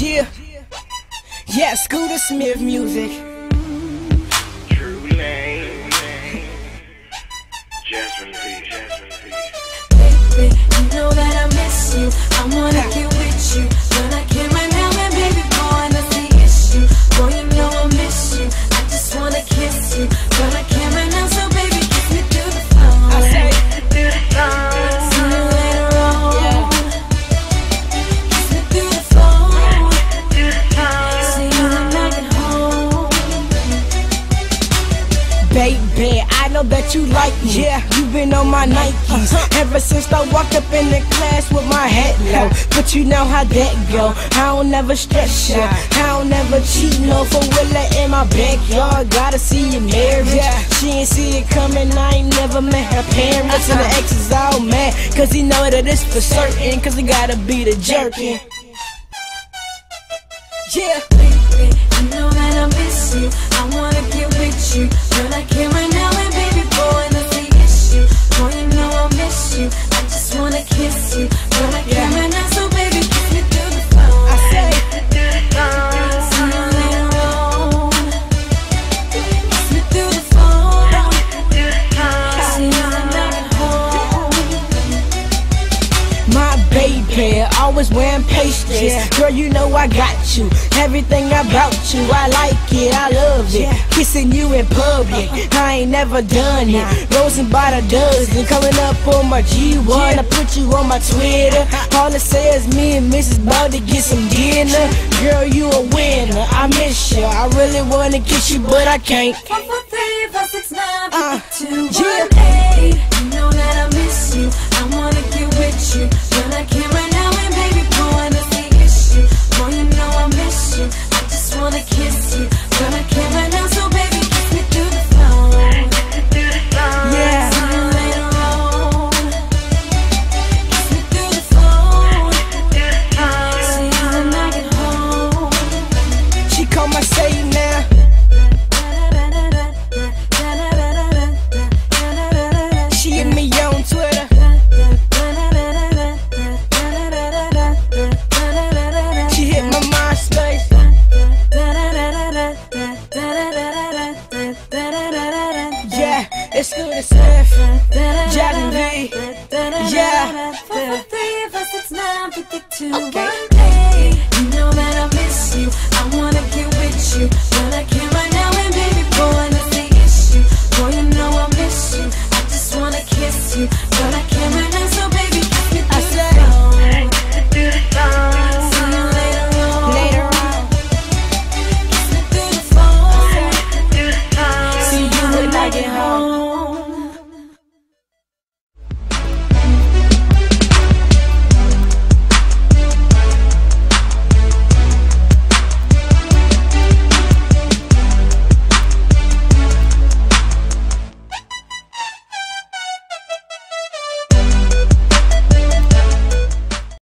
Yeah, yeah, Scooter Smiff music. True name. Jasmine V. Jasmine V. Baby, you know that I miss you. I wanna get with you, but I can't baby, I know that you like me. Yeah, you been on my Nikes uh-huh. ever since I walked up in the class with my hat low. But you know how that go. I don't never stress ya. I don't never cheat no for Willa in my backyard. Gotta see you married. She ain't see it coming. I ain't never met her parents. And the uh-huh. ex is all mad. Cause he know that it's for certain. Cause he gotta be the jerkin. Yeah. Baby, you know that I miss you. I wanna get with you, always wearing pastries. Girl, you know I got you. Everything about you, I like it, I love it. Kissing you in public, I ain't never done it. Rosing by the dozen, coming up on my G1. I put you on my Twitter. All it says me and Mrs. about to get some dinner. Girl, you a winner. I miss you. I really wanna kiss you, but I can't. One, four, three, five, six, nine, Uh, two, yeah. one, eight. You know that I it's good as Smiff. Jasmine V. Yeah. Four, four, three, five, six, nine, fifty-two, Okay. one,